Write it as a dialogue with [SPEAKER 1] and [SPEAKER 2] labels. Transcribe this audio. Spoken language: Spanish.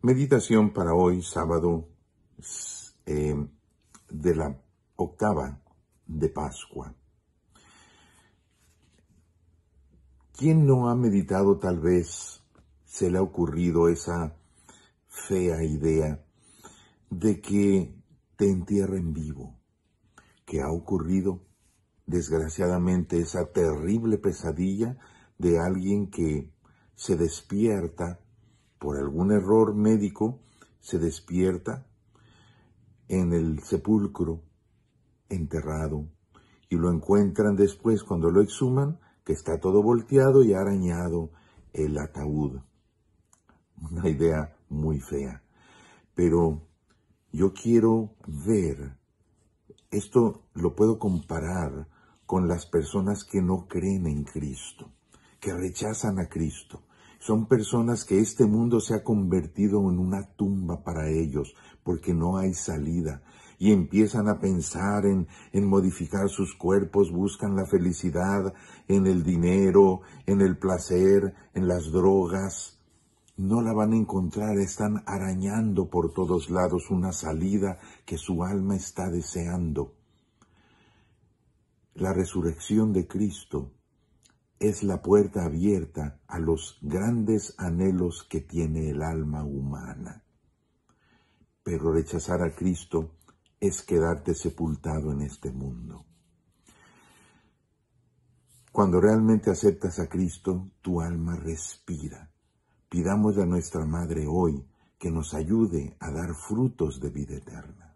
[SPEAKER 1] Meditación para hoy, sábado eh, de la octava de Pascua. ¿Quién no ha meditado tal vez se le ha ocurrido esa fea idea de que te entierren vivo? que ha ocurrido desgraciadamente esa terrible pesadilla de alguien que se despierta por algún error médico, se despierta en el sepulcro, enterrado, y lo encuentran después cuando lo exhuman, que está todo volteado y arañado el ataúd. Una idea muy fea. Pero yo quiero ver, esto lo puedo comparar con las personas que no creen en Cristo, que rechazan a Cristo. Son personas que este mundo se ha convertido en una tumba para ellos porque no hay salida y empiezan a pensar en, en modificar sus cuerpos, buscan la felicidad en el dinero, en el placer, en las drogas. No la van a encontrar, están arañando por todos lados una salida que su alma está deseando. La resurrección de Cristo es la puerta abierta a los grandes anhelos que tiene el alma humana. Pero rechazar a Cristo es quedarte sepultado en este mundo. Cuando realmente aceptas a Cristo, tu alma respira. Pidamos a nuestra Madre hoy que nos ayude a dar frutos de vida eterna.